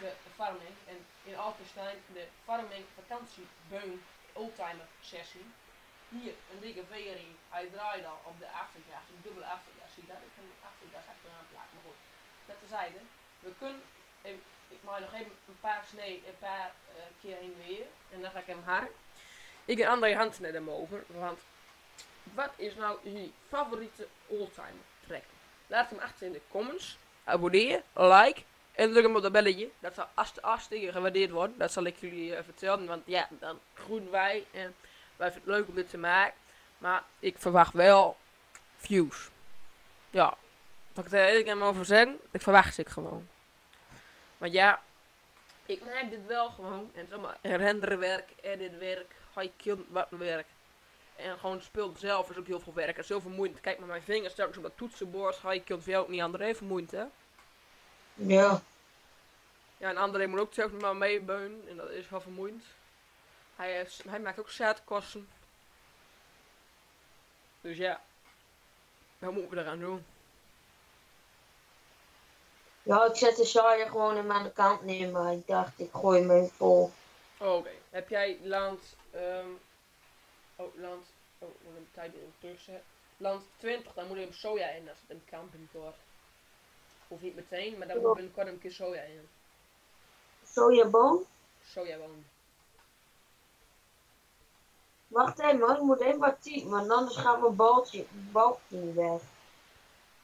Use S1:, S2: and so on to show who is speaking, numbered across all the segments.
S1: de farming. En in Alpenstein de farming vakantiebeun oldtimer sessie. Hier een dikke vering. Hij draait al op de aftergas, een dubbele aftergas. Zie je dat? Ik kan de aftergas achteraan plakken. Maar goed, dat tezijde. We kunnen, even- ik maak nog even een paar snee, een paar eh, keer heen en weer. En dan ga ik hem harken. Ik en André hand net hem over. Want wat is nou je favoriete oldtimer track? Laat hem achter in de comments. Abonneer, like en druk hem op dat belletje. Dat zal hartstikke gewaardeerd worden. Dat zal ik jullie eh, vertellen. Want ja, dan groeien wij. En wij vinden het leuk om dit te maken. Maar ik verwacht wel views. Ja. Wat ik er aan over zeggen, ik verwacht ik gewoon. Maar ja, ik maak dit wel gewoon. En allemaal renderwerk, editwerk, high wat werk. En gewoon speelt zelf is ook heel veel werk. En zo vermoeiend. Kijk maar mijn vingers telkens op dat toetsenbord. High kill veel ook niet André vermoeiend hè.
S2: Ja.
S1: Ja, en André moet ook telkens maar meebeunen. En dat is wel vermoeiend. Hij, heeft, hij maakt ook zaadkosten. Dus ja. Wat moeten we eraan doen?
S2: Ja, ik zet de saaier gewoon hem aan de kant neer, maar ik dacht ik gooi hem even vol.
S1: Oh, Oké. Heb jij land... ehm oh, land... Oh, ik moet hem tijd terugzetten. Land 20, dan moet je hem soja in als het een camping wordt. Hoeft niet meteen, maar dan moet binnenkort een keer soja in.
S2: Sojaboon?
S1: Soja wonen.
S2: Wacht even, man, ik moet even wat typen, want anders gaat mijn baltje, balkje niet weg.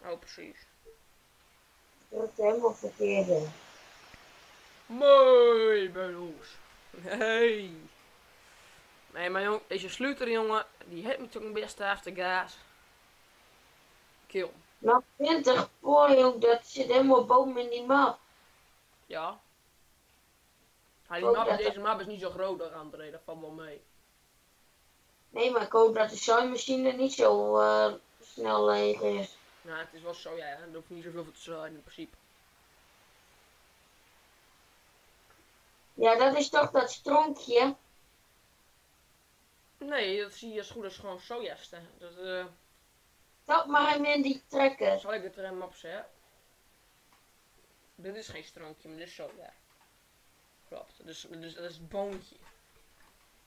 S1: Oh, precies.
S2: Dat is helemaal verkeerd. hè.
S1: Mooi, Beulhoes. Hey. Nee, maar jong, deze sluiter, jongen, die heeft me toch een best af de gaas. Kill.
S2: Nou, 20, voor jong, dat zit helemaal boven in die map.
S1: Ja. Ja, die map, deze map is niet zo groot, hoor, André. Dat valt wel mee.
S2: Nee, maar ik hoop dat de zaaimachine niet zo eh, snel leeg is.
S1: Nou, het is wel zo, ja. Er hoeft niet zoveel voor te zijn, in principe.
S2: Ja, dat is toch dat stronkje.
S1: Nee, dat zie je als goed als gewoon soja staan. Dat eh,
S2: Dat maar hem in die trekker.
S1: zal ik het er hem op zetten. Dit is geen stronkje, maar dit is soja. Klopt. Dus, dus dat is het boontje.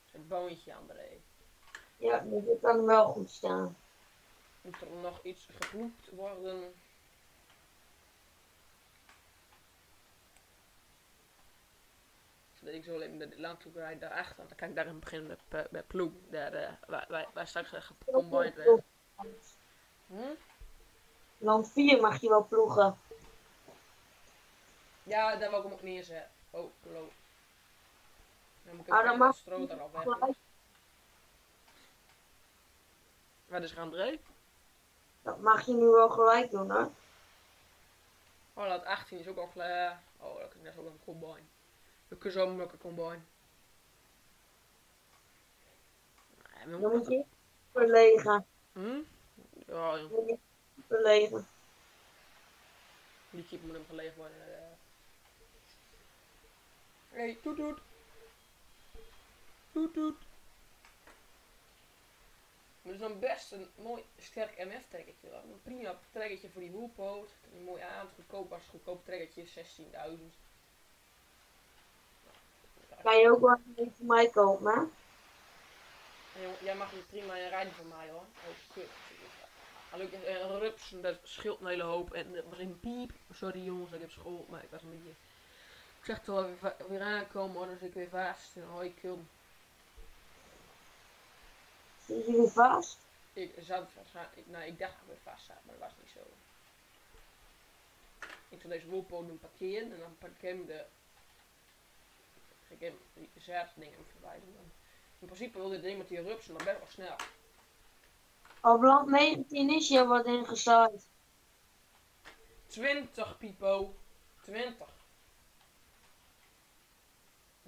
S1: Dat het boontje, André.
S2: Ja, dat kan wel goed staan.
S1: Moet er nog iets geploegd worden? Zodat ik zo alleen de landtoegerij daarachter, want dan kan ik daar in beginnen met, eh, met ploeg. Daar, eh, waar, waar, waar straks uh, gecombined werd. Hm?
S2: Land 4 mag je wel ploegen.
S1: Ja, daar wil ik hem ook neerzetten. Oh, geloof. Dan moet ik
S2: Ah, dan
S1: dat
S2: mag
S1: stro weg.
S2: Gelijk,
S1: Wat is er André?
S2: Dat mag je nu wel gelijk doen hoor.
S1: Oh, laat 18 is ook al klaar. Oh, dat is net ook een combine. We kunnen zo een combine. Nee, we
S2: Dan moet je verlegen.
S1: Hm? Ja,
S2: je verlegen.
S1: die keeper moet hem gelegen worden. Hey, toet toet. Toet toet. Het is dan best een mooi sterk MF trekkertje. hoor. Een prima trekkertje voor die woelpoot. Een mooi aan, goedkoop was goedkoop trekkertje, 16.000.
S2: Kan je ook wel een voor mij kopen
S1: jij mag hier prima in rijden van mij hoor. Oh, kut. Hallo, een rups, dat scheelt een hele hoop. En er was een piep. Sorry jongens, ik heb school, maar ik was een beetje... Ik zag toch weer, weer aankomen dus ik weer vast. En hoi, kill.
S2: Zitten jullie vast?
S1: Ik zat waarschijnlijk, ik, nou, ik dacht dat ik weer vast zat, maar dat was niet zo. Ik zou deze woelpoot doen parkeren en dan parkeer ik de... Ik heb die verwijderen. dan. In principe wil dit ding met die rupsen nog best wel snel.
S2: Op land 19 is je wat ingezaaid.
S1: 20 pipo. 20.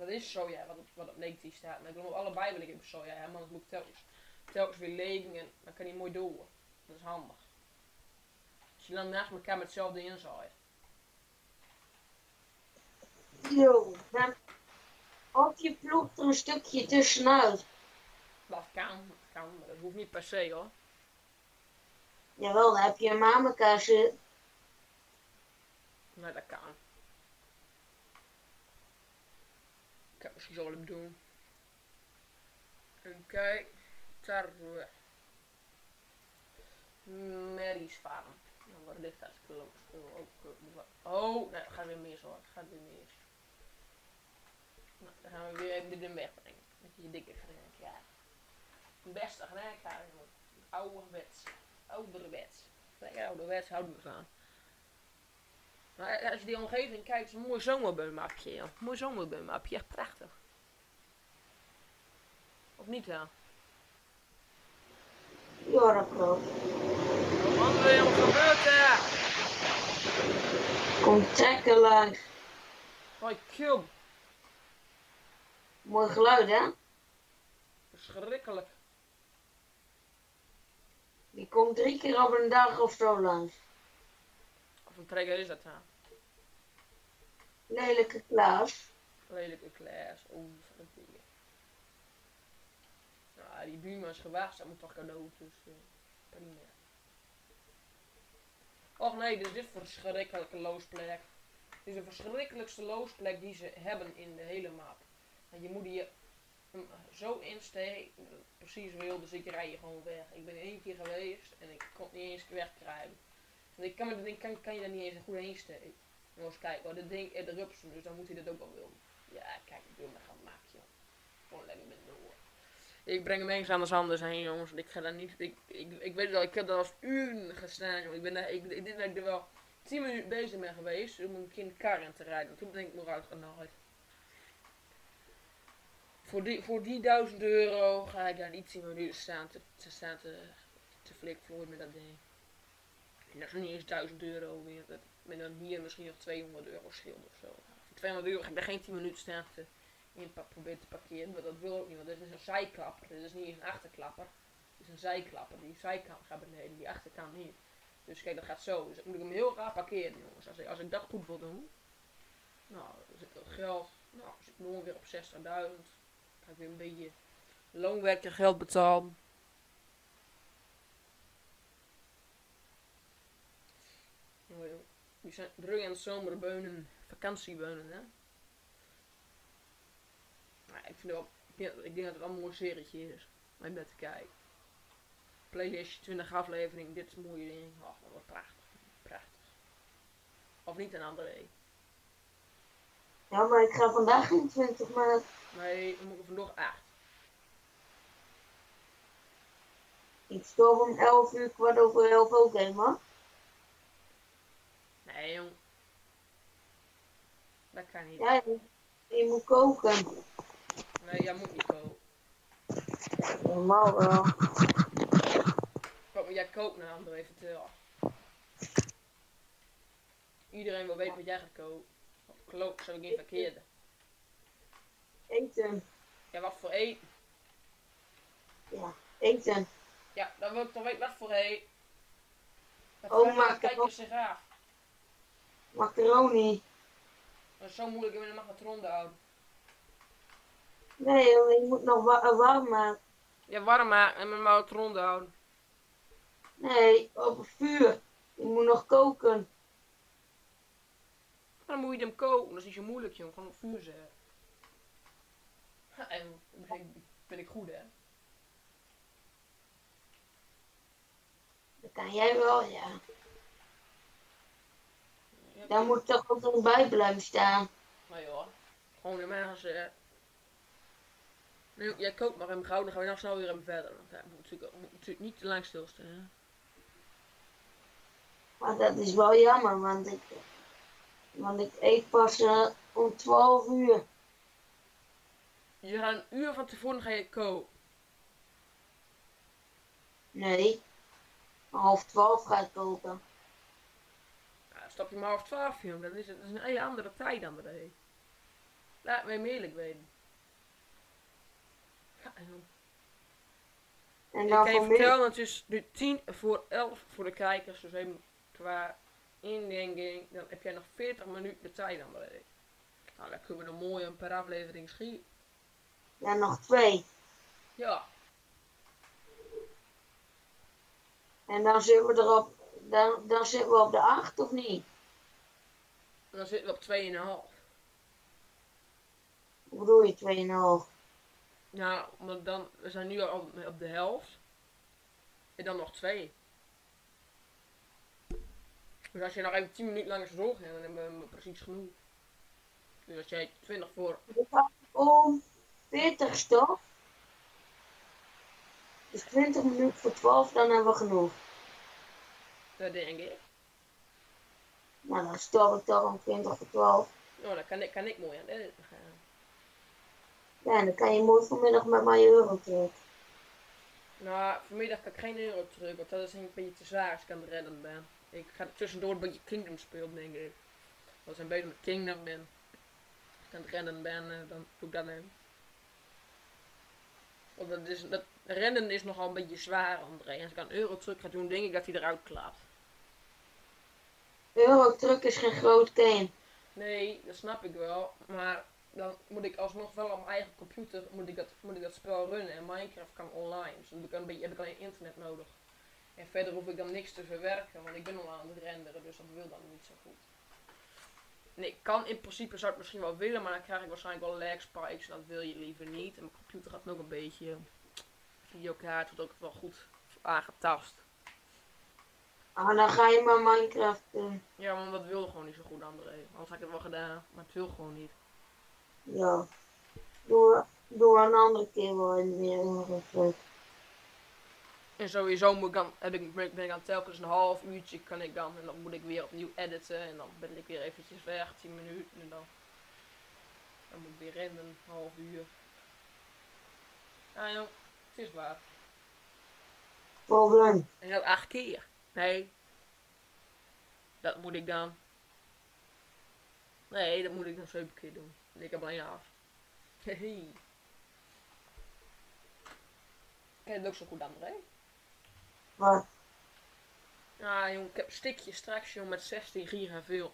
S1: Dat is soja wat op, wat op 19 staat. Maar ik wil op allebei wil ik op soja hebben, dan moet ik telkens, telkens weer legen en dan kan hij mooi door. Dat is handig. Als je dan naast elkaar met hetzelfde inzaaien.
S2: Yo, dan... Of je ploegt er een stukje tussenuit.
S1: Dat kan, dat kan, maar dat hoeft niet per se hoor.
S2: Jawel, dan heb je elkaar zitten.
S1: Nee, dat kan. Ik heb misschien zo wel hem doen. En kijk, tarwe. Mary's Farm. Nou, waar ligt dat klopt? Oh, nee, het gaat weer mis hoor. Gaat weer mis. Nou, dan gaan we weer even dit wegbrengen. Met die dikke grenk, ja. Beste grenk, ja, jongen. Ouderwets. Ouderwets. Lekker ouderwets, houden we van. Maar als je die omgeving kijkt, is een mooi zomerbeumapje, joh. Mooi zomerbeumapje, echt prachtig. Of niet, hè?
S2: Ja, dat klopt.
S1: Wat wat gebeurt er?
S2: Komt trekken langs.
S1: Hoi, Cube.
S2: Mooi geluid, hè?
S1: Verschrikkelijk.
S2: Die komt drie keer op een dag of zo langs.
S1: Of een trekker is dat, hè?
S2: Lelijke Klaas.
S1: Lelijke Klaas. Oeh, ding. Nou, die buurman is gewaagd, dat moet toch cadeau, dus prima. Och nee, dit is dit verschrikkelijke loosplek. Dit is de verschrikkelijkste loosplek die ze hebben in de hele map. En je moet hier hem zo insteken, precies wil, dus ik rij je gewoon weg. Ik ben één keer geweest en ik kon het niet eens wegkrijgen. En ik kan, me, kan, kan je daar niet eens goed heen steken. Jongens, kijk, oh, dit ding er rupsen, dus dan moet hij dat ook wel willen. Ja, kijk, ik wil me gaan maken, joh. Gewoon lekker met door. Ik breng hem eens aan de Sanders heen, jongens. Ik ga daar niet. Ik, ik, ik weet wel, ik heb daar als uren gestaan, jongen. Ik ben daar, ik, denk dat ik er wel 10 minuten bezig ben geweest om een kind kar in te rijden. Toen ben ik me uitgenaaid. Voor die, voor die 1000 euro ga ik daar niet 10 minuten staan te, te staan te, te flikvlooien met dat ding. En dat is niet eens 1000 euro weer. Dat, met dan hier misschien nog 200 euro scheelt of zo. Voor 200 euro ga ik daar geen 10 minuten staan te in proberen te parkeren, maar dat wil ook niet, want dit is een zijklapper. Dit is niet een achterklapper. Het is een zijklapper. Die zijkant gaat beneden, die achterkant niet. Dus kijk, dat gaat zo. Dus dan moet ik hem heel raar parkeren, jongens. Als ik, als ik dat goed wil doen. Nou, dan zit geld. Nou, als ik nu weer op 60.000. Ga ik weer een beetje loonwerker geld betalen. Die zijn druk aan het zomerbeunen, vakantiebeunen, hè. Maar ik vind het wel, ik denk, ik denk dat het wel een mooi serietje is. Om even te kijken. Playlist 20 aflevering, dit is een mooie ding. Oh, wat prachtig. Prachtig. Of niet een andere.
S2: Ja, maar ik ga vandaag geen 20 maart.
S1: Nee, dan moet ik vandaag 8.
S2: Ik stop om 11 uur, kwart over 11 ook helemaal.
S1: Nee, jong. Dat kan niet.
S2: Ja, je, moet koken.
S1: Nee, jij moet niet koken.
S2: Normaal wel.
S1: Wat moet jij kookt nou, André? Vertel. Iedereen wil weten wat jij gaat koken. Of kloot, zo geen verkeerde.
S2: Eten.
S1: Ja, wat voor eten?
S2: Ja, eten.
S1: Ja, dan wil ik toch weten wat voor eten.
S2: Oh,
S1: de kijkers zich af.
S2: Macaroni.
S1: Dat is zo moeilijk om in de magnetron te houden.
S2: Nee, je moet nog wa warm maken.
S1: Ja, warm maken en met een magnetron te houden.
S2: Nee, op het vuur. Je moet nog koken.
S1: Dan moet je hem koken, dat is niet zo moeilijk, joh. Gewoon op vuur zetten. En dan ben ik, ben ik goed, hè?
S2: Dat kan jij wel, ja. Daar moet toch ook nog bij blijven staan.
S1: Maar joh, gewoon in mij gezet. Nu, jij kookt maar hem gauw, dan gaan we dan snel weer even verder. Want hij moet natuurlijk, moet natuurlijk niet te lang stilstaan.
S2: Maar dat is wel jammer, want ik, want ik eet pas eh, om 12 uur.
S1: Je gaat een uur van tevoren ga je koken.
S2: Nee, half 12 ga ik koken.
S1: Stap je maar half twaalf, joh. Dat is, dat is een hele andere tijd dan de Laat mij eerlijk weten. Ja, en dan-
S2: En
S1: Ik vertellen, het is nu tien voor elf voor de kijkers. Dus even qua indenking, dan heb jij nog 40 minuten de tijd aan de Nou, dan kunnen we een mooie een per aflevering schieten.
S2: ja, nog twee.
S1: Ja,
S2: En dan zitten we erop, dan, dan zitten we op de 8 of niet?
S1: dan zitten we op 2,5.
S2: Hoe bedoel je 2,5?
S1: Ja, maar dan, we zijn nu al op, op de helft. En dan nog twee. Dus als je nog even 10 minuten langer zo doorgaat, dan hebben we precies genoeg. Dus als jij 20 voor.
S2: Om 40 stop. Dus 20 minuten voor 12, dan hebben we genoeg.
S1: Dat denk ik.
S2: Nou, dan stop ik toch om 20 voor 12.
S1: Nou, dan kan ik, kan ik mooi aan dit gaan.
S2: Ja, en dan kan je mooi vanmiddag met mijn euro terug.
S1: Nou, vanmiddag kan ik geen euro terug, want dat is een beetje te zwaar als ik aan het redden ben. Ik ga tussendoor een beetje Kingdom spelen, denk ik. Als ik bezig met Kingdom ben. Als ik aan het rennen ben, eh, dan doe ik dat nu. Want dat is, dat, rennen is nogal een beetje zwaar, André. Als ik aan euro terug ga doen, denk ik dat hij eruit klapt.
S2: Euro truck is geen groot game.
S1: Nee, dat snap ik wel. Maar dan moet ik alsnog wel op mijn eigen computer moet ik dat, moet ik dat spel runnen. En Minecraft kan online. Dus dan heb ik, heb ik alleen internet nodig. En verder hoef ik dan niks te verwerken, want ik ben al aan het renderen, dus dat wil dan niet zo goed. Nee, ik kan in principe zou ik misschien wel willen, maar dan krijg ik waarschijnlijk wel lag spikes dat wil je liever niet. En mijn computer gaat ook een beetje, videokaart wordt ook wel goed aangetast.
S2: Ah, dan ga je maar Minecraft doen.
S1: Ja, want dat wil gewoon niet zo goed, André. Anders had ik het wel gedaan, maar het wil gewoon niet.
S2: Ja. Doe, doe een andere keer wel in truck.
S1: En sowieso moet ik dan, heb ik, ben ik dan telkens een half uurtje kan ik dan. En dan moet ik weer opnieuw editen. En dan ben ik weer eventjes weg, 10 minuten. En dan, dan moet ik weer rennen, een half uur. Ja joh, het is waar.
S2: Probleem.
S1: En dat acht keer. Nee. Dat moet ik dan. Nee, dat moet ik dan zeven keer doen. Ik heb alleen af. Hehe. Ken het ook zo goed, André?
S2: Maar
S1: Ja, jong, ik heb een stikje straks, jong, met 16 giga film.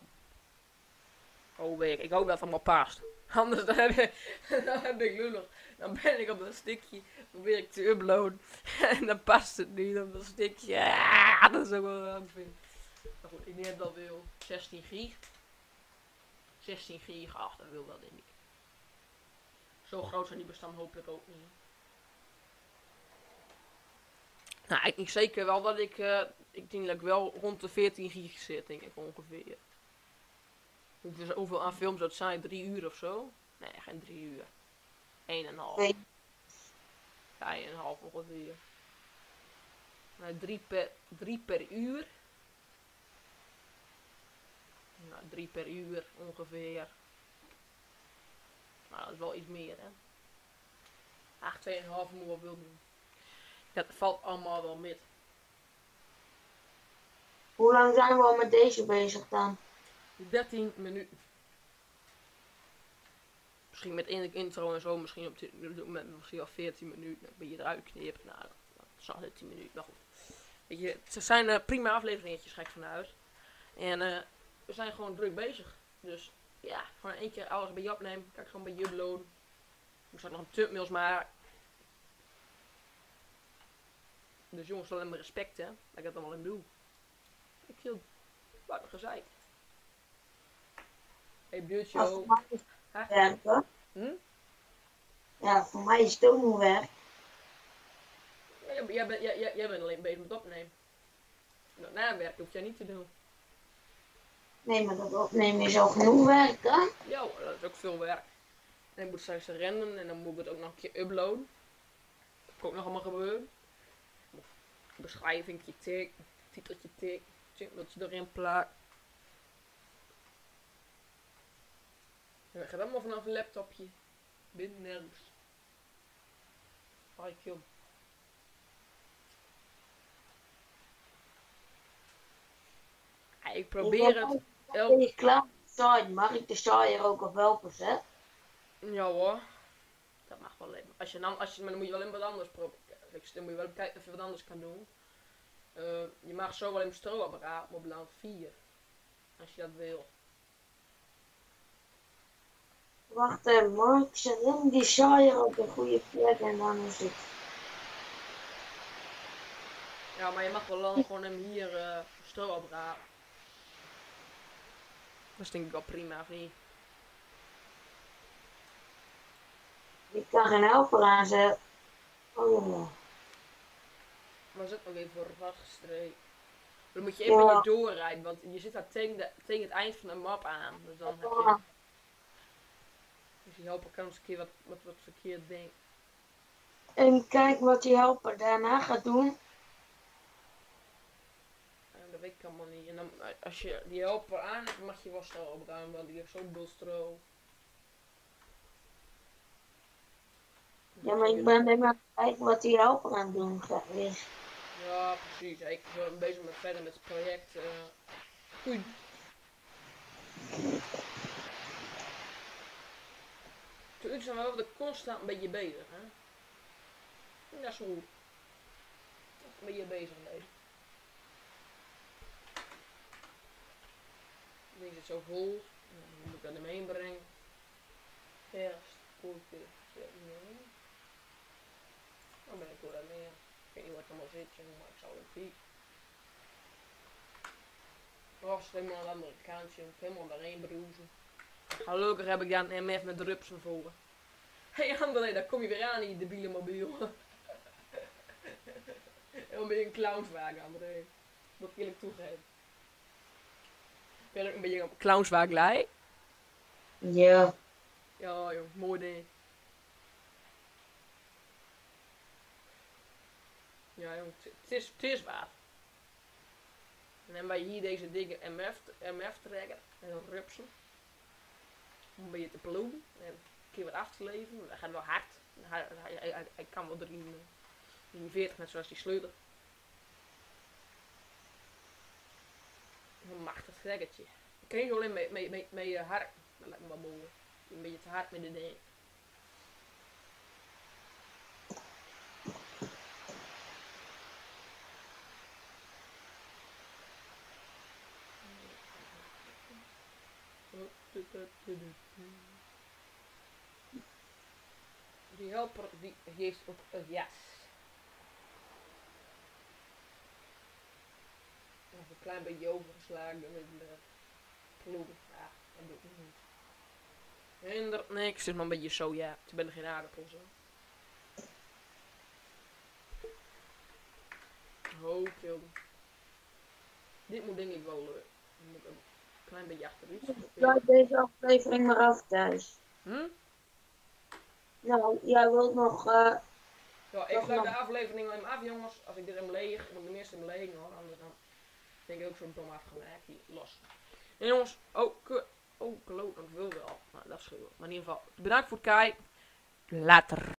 S1: Oh, weet ik. Ik hoop dat het allemaal past. Anders dan heb, ik, ik lullig. Dan ben ik op dat stikje, probeer ik te uploaden. en dan past het niet op dat stikje. Ah, dat is ook wel raar vind. Maar goed, ik neem dat wil 16 gig. 16 gig, ach, dat wil wel, denk ik. Zo groot zijn die bestanden hopelijk ook niet. Nou, ik denk zeker wel dat ik, eh, ik denk dat ik wel rond de 14 gig zit, denk ik ongeveer. Hoeveel, aan films dat zijn? Drie uur of zo? Nee, geen drie uur. Eén en een half.
S2: Nee.
S1: Ja, een half ongeveer. Nou, drie per, drie per uur. Nou, drie per uur ongeveer. Nou, dat is wel iets meer, hè. Ach, 2,5 moet wel wil doen. Dat valt allemaal wel met.
S2: hoe lang zijn we al met deze bezig dan?
S1: 13 minuten. Misschien met in- intro en zo, misschien, op met misschien wel 14 minuten. Dan ben je eruit knippen. Nou, dat is net 10 minuten. Maar goed. Weet je, het zijn eh, prima afleveringetjes, ga ik vanuit. En eh, we zijn gewoon druk bezig. Dus ja, gewoon één keer alles bij je opnemen. Ik gewoon bij je. Ik zou nog een thumbnails maken. Dus jongens, alleen maar respect hè. Dat ik dat allemaal in doe. Ik viel wat een. Hey
S2: Ja,
S1: buurtje.
S2: voor mij is
S1: Hè?
S2: het werk, hoor.
S1: Hm?
S2: Ja, voor mij is het ook nog werk.
S1: Ja, jij, bent- jij, jij, jij bent alleen bezig met opnemen. Nou, nawerk hoef jij niet te doen.
S2: Nee, maar dat opnemen is al genoeg werk, hè?
S1: Ja, dat is ook veel werk. En ik moet straks rennen en dan moet ik het ook nog een keer uploaden. Dat kan ook nog allemaal gebeuren. Beschrijving, tik, titeltje tik, dat je erin plaat. En dat gaat allemaal vanaf een laptopje. Binnen nergens. Kill. Ja, ik probeer het. elk-
S2: Ben je klaar saai? Mag ik de saaier ook op helpen, hè?
S1: Ja hoor. Dat mag wel even. Als je dan, als je, maar dan moet je wel in wat anders proberen. Dan moet je wel kijken of je wat anders kan doen. Eh, je mag zo wel in strooapparaat op land 4. Als je dat wil.
S2: Wacht even, hoor. Ik zet die saaier op een goede plek en dan is het.
S1: Ja, maar je mag wel dan gewoon hem hier eh strooapparaat. Dat is denk ik wel prima, of niet?
S2: Ik kan geen helper aanzetten. Oh.
S1: Maar zet nog even voor vastgestreept. Dan moet je even
S2: Ja.
S1: niet doorrijden, want je zit daar tegen, de, tegen het eind van de map aan. Dus dan heb je... Dus die helper kan eens een keer wat, wat, wat verkeerd denken.
S2: En kijk wat die helper daarna gaat doen.
S1: En dat weet ik allemaal niet. En dan, als je die helper aan mag je wel snel opruimen, want die heeft zo'n bul stro.
S2: Ja, maar ik ben alleen maar kijken wat die helper aan het doen gaat- is.
S1: Ja, precies. Ik ben bezig met verder met het project. eh Oei. Toen zijn we de constant een beetje bezig, hè? Dat is goed. Een beetje bezig mee. Deze zit zo vol. Dan moet ik hem heen brengen. Eerst koeltje. Nee. Dan ben ik door dat meer. Ik weet niet wat er allemaal zit, maar ik zou het zien. Was helemaal aan de andere. Helemaal daarheen broezen. Gelukkig heb ik dan een MF met rupsen voor. Hé hey André, daar kom je weer aan in je debiele mobiel. Dan ben je een clownswagen, André. Wil ik toegeven. Ben je een beetje een clownswagen lei?
S2: Ja.
S1: Ja, joh, mooi ding. Ja, joh, het- is, het is waar. En dan hebben wij hier deze dikke MF, MF en dan rupsen. Dan ben je te ploegen en een keer wat af te leveren. Dat gaat wel hard. Hij, hij, hij, hij- hij kan wel 43 net zoals die sleutel. Een machtig trekkertje. Ik je alleen met, met, met, met je hart. Dat lijkt me wel mooi. Een beetje te hard met de ding. Die helper die heeft ook een jas. Nog een klein beetje overgeslagen met de ploeg. Ja, dat doe ik niet. Niks, het is maar een beetje zo, ja. Toen ben geen aardappels. Hè. Hoop, joh. Dit moet denk ik wel lukken. Ik klein beetje achteruit.
S2: Sluit deze aflevering maar af thuis.
S1: Hm?
S2: Nou, jij wilt nog. eh
S1: Ja, ik sluit de aflevering hem af, jongens. Als ik dit hem leeg, ik moet hem eerst hem leeg hoor. Anders dan denk ik ook zo'n dom afgemaakt. Hier, los. En jongens, oh, ku- oh, kloot, dat wil wel. Maar dat is goed. Maar in ieder geval, bedankt voor het kijken. Later.